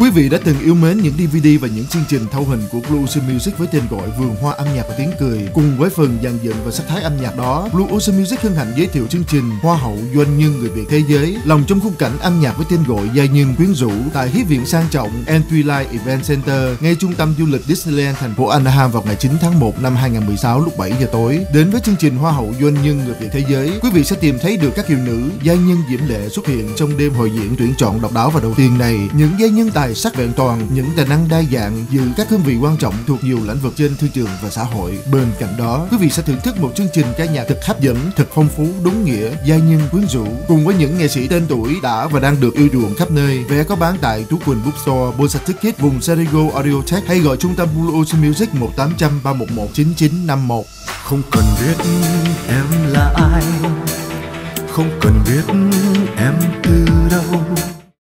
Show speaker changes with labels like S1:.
S1: Quý vị đã từng yêu mến những DVD và những chương trình thâu hình của Blue Ocean Music với tên gọi Vườn Hoa Âm Nhạc và Tiếng Cười. Cùng với phần dàn dựng và sắc thái âm nhạc đó, Blue Ocean Music hân hạnh giới thiệu chương trình Hoa hậu doanh nhân người Việt thế giới lòng trong khung cảnh âm nhạc với tên gọi Giai nhân quyến rũ tại Hiếp viện sang trọng Entry Life Event Center ngay trung tâm du lịch Disneyland thành phố Anaheim vào ngày 9 tháng 1 năm 2016 lúc 7 giờ tối. Đến với chương trình Hoa hậu doanh nhân người Việt thế giới, quý vị sẽ tìm thấy được các hiệu nữ giai nhân diễm lệ xuất hiện trong đêm hội diễn tuyển chọn độc đáo và đầu tiên này. Những giai nhân tài sắc vẹn toàn, những tài năng đa dạng giữ các cương vị quan trọng thuộc nhiều lĩnh vực trên thương trường và xã hội. Bên cạnh đó, quý vị sẽ thưởng thức một chương trình ca nhạc thật hấp dẫn, thật phong phú, đúng nghĩa, giai nhân quyến rũ cùng với những nghệ sĩ tên tuổi đã và đang được yêu chuộng khắp nơi. Vé có bán tại Tú Quỳnh Bookstore, Bosa Ticket, vùng Serigo Audio Tech hay gọi trung tâm Blue Ocean Music 1800 311 9951.
S2: không cần biết em là ai không cần biết em tên